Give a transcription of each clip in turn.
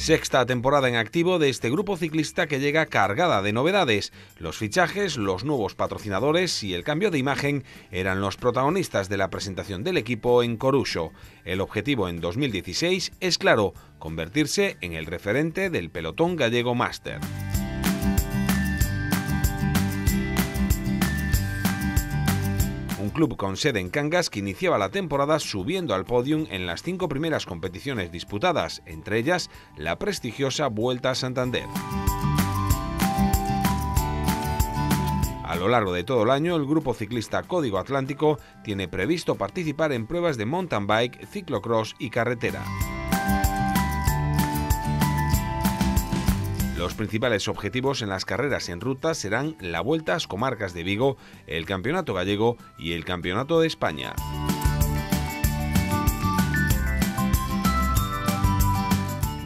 Sexta temporada en activo de este grupo ciclista que llega cargada de novedades. Los fichajes, los nuevos patrocinadores y el cambio de imagen eran los protagonistas de la presentación del equipo en Corucho. El objetivo en 2016 es claro, convertirse en el referente del pelotón gallego Master. Club con sede en Cangas que iniciaba la temporada subiendo al podium en las cinco primeras competiciones disputadas, entre ellas la prestigiosa Vuelta a Santander. A lo largo de todo el año, el grupo ciclista Código Atlántico tiene previsto participar en pruebas de mountain bike, ciclocross y carretera. Los principales objetivos en las carreras en ruta serán la Vuelta a las Comarcas de Vigo, el Campeonato Gallego y el Campeonato de España.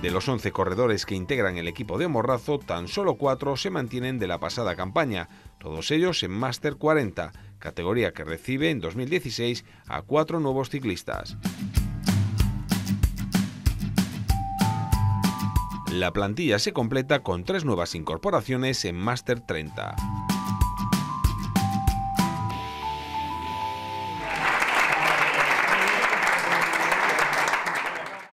De los 11 corredores que integran el equipo de Morrazo, tan solo 4 se mantienen de la pasada campaña, todos ellos en Master 40, categoría que recibe en 2016 a cuatro nuevos ciclistas. La plantilla se completa con tres nuevas incorporaciones en Master 30.